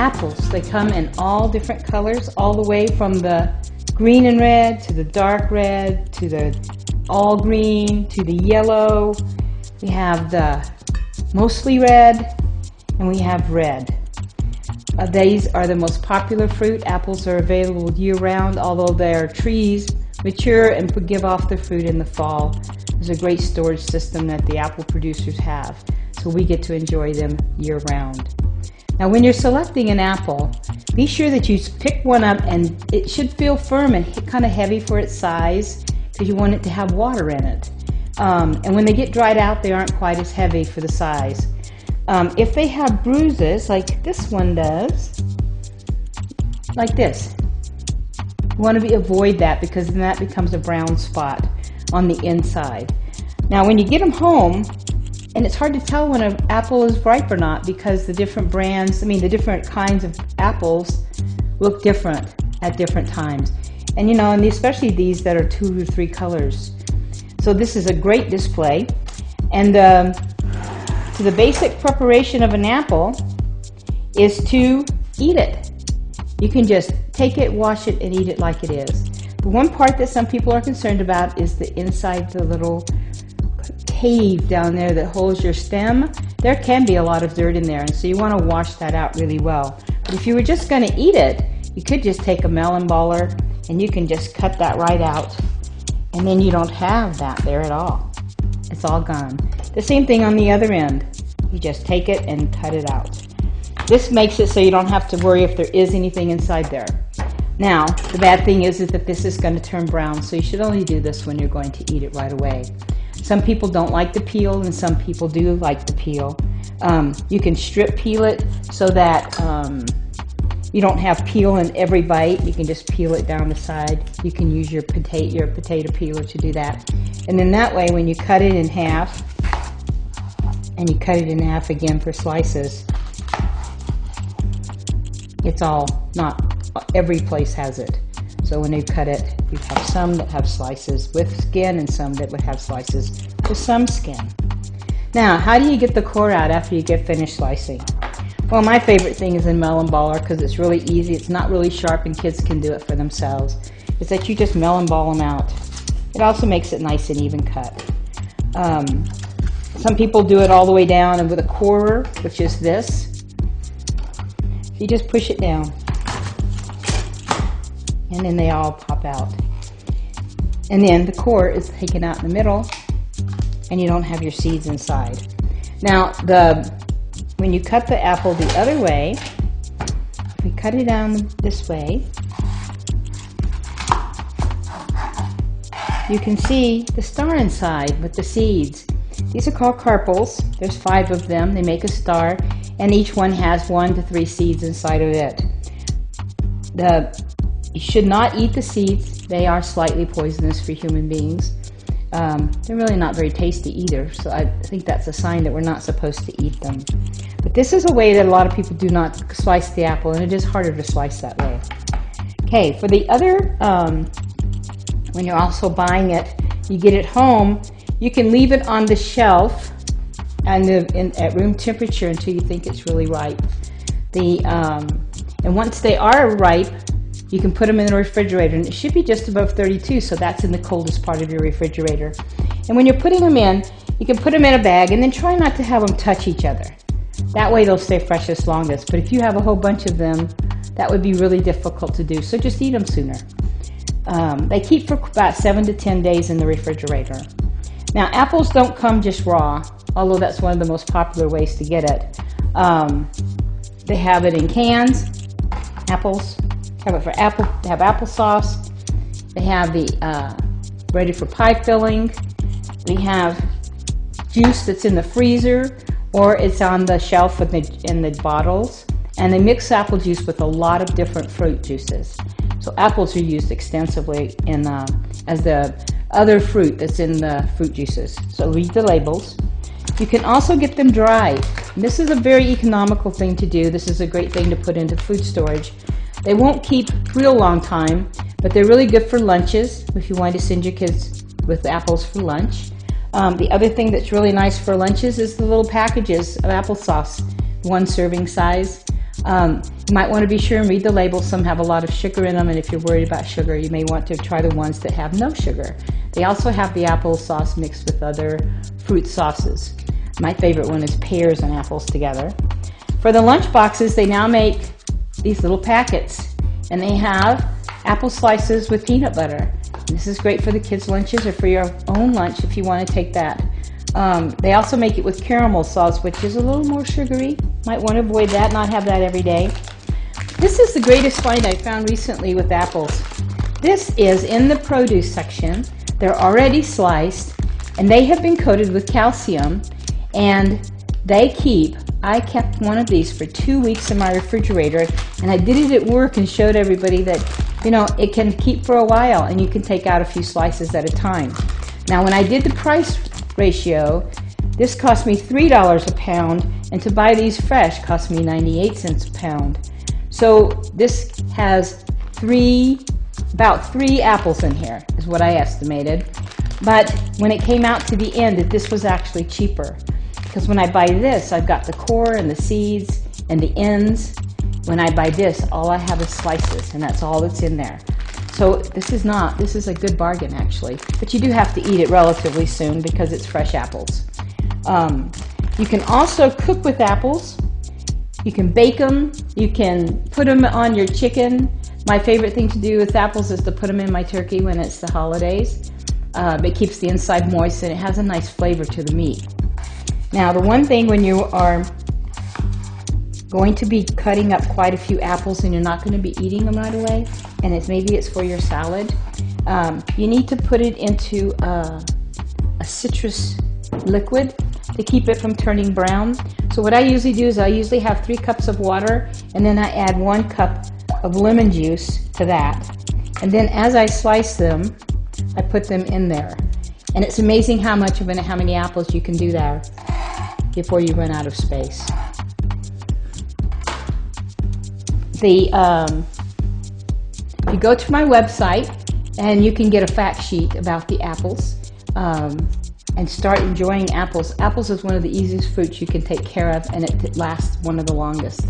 apples. They come in all different colors, all the way from the green and red to the dark red to the all green to the yellow. We have the mostly red and we have red. Uh, these are the most popular fruit. Apples are available year round, although their trees mature and give off the fruit in the fall. There's a great storage system that the apple producers have, so we get to enjoy them year round. Now, when you're selecting an apple, be sure that you pick one up and it should feel firm and kind of heavy for its size because you want it to have water in it. Um, and when they get dried out, they aren't quite as heavy for the size. Um, if they have bruises, like this one does, like this, you want to be, avoid that because then that becomes a brown spot on the inside. Now, when you get them home, and it's hard to tell when an apple is ripe or not because the different brands, I mean, the different kinds of apples look different at different times. And you know, and especially these that are two or three colors. So this is a great display. And um, the basic preparation of an apple is to eat it. You can just take it, wash it, and eat it like it is. The one part that some people are concerned about is the inside the little cave down there that holds your stem. There can be a lot of dirt in there, and so you want to wash that out really well. But if you were just going to eat it, you could just take a melon baller and you can just cut that right out, and then you don't have that there at all. It's all gone. The same thing on the other end. You just take it and cut it out. This makes it so you don't have to worry if there is anything inside there. Now, the bad thing is, is that this is going to turn brown, so you should only do this when you're going to eat it right away. Some people don't like the peel, and some people do like the peel. Um, you can strip peel it so that um, you don't have peel in every bite. You can just peel it down the side. You can use your potato, your potato peeler to do that. And then that way, when you cut it in half, and you cut it in half again for slices, it's all not every place has it. So when you cut it, you have some that have slices with skin and some that would have slices with some skin. Now, how do you get the core out after you get finished slicing? Well, my favorite thing is in melon baller because it's really easy. It's not really sharp and kids can do it for themselves. Is that you just melon ball them out. It also makes it nice and even cut. Um, some people do it all the way down and with a corer, which is this. You just push it down and then they all pop out. And then the core is taken out in the middle and you don't have your seeds inside. Now, the when you cut the apple the other way, if we cut it down this way, you can see the star inside with the seeds. These are called carpels. There's five of them. They make a star, and each one has one to three seeds inside of it. The you should not eat the seeds. They are slightly poisonous for human beings. Um, they're really not very tasty either, so I think that's a sign that we're not supposed to eat them. But this is a way that a lot of people do not slice the apple, and it is harder to slice that way. Okay, for the other, um, when you're also buying it, you get it home, you can leave it on the shelf and at room temperature until you think it's really ripe. The um, and once they are ripe, you can put them in the refrigerator, and it should be just above 32, so that's in the coldest part of your refrigerator. And when you're putting them in, you can put them in a bag, and then try not to have them touch each other. That way they'll stay freshest longest. But if you have a whole bunch of them, that would be really difficult to do, so just eat them sooner. Um, they keep for about 7 to 10 days in the refrigerator. Now, apples don't come just raw, although that's one of the most popular ways to get it. Um, they have it in cans, apples, have it for apple. They have applesauce. They have the uh, ready for pie filling. We have juice that's in the freezer or it's on the shelf in the, in the bottles. And they mix apple juice with a lot of different fruit juices. So apples are used extensively in uh, as the other fruit that's in the fruit juices. So read the labels. You can also get them dry. This is a very economical thing to do. This is a great thing to put into food storage they won't keep real long time, but they're really good for lunches if you want to send your kids with apples for lunch. Um, the other thing that's really nice for lunches is the little packages of applesauce, one serving size. Um, you might want to be sure and read the label. Some have a lot of sugar in them, and if you're worried about sugar, you may want to try the ones that have no sugar. They also have the apple sauce mixed with other fruit sauces. My favorite one is pears and apples together. For the lunch boxes, they now make these little packets, and they have apple slices with peanut butter. This is great for the kids' lunches or for your own lunch if you want to take that. Um, they also make it with caramel sauce, which is a little more sugary. Might want to avoid that, not have that every day. This is the greatest find I found recently with apples. This is in the produce section. They're already sliced and they have been coated with calcium and they keep, I kept one of these for two weeks in my refrigerator and I did it at work and showed everybody that, you know, it can keep for a while and you can take out a few slices at a time. Now when I did the price ratio, this cost me $3 a pound, and to buy these fresh cost me 98 cents a pound. So this has three, about three apples in here, is what I estimated. But when it came out to the end, that this was actually cheaper. Because when I buy this, I've got the core and the seeds and the ends. When I buy this, all I have is slices, and that's all that's in there. So this is not, this is a good bargain actually. But you do have to eat it relatively soon because it's fresh apples. Um, you can also cook with apples. You can bake them. You can put them on your chicken. My favorite thing to do with apples is to put them in my turkey when it's the holidays. Uh, it keeps the inside moist and it has a nice flavor to the meat. Now the one thing when you are going to be cutting up quite a few apples and you're not going to be eating them right away, and it's maybe it's for your salad, um, you need to put it into a, a citrus liquid to keep it from turning brown. So what I usually do is I usually have three cups of water and then I add one cup of lemon juice to that. And then as I slice them, I put them in there. And it's amazing how much of it, how many apples you can do there before you run out of space. The um, you go to my website and you can get a fact sheet about the apples. Um, and start enjoying apples. Apples is one of the easiest fruits you can take care of and it lasts one of the longest.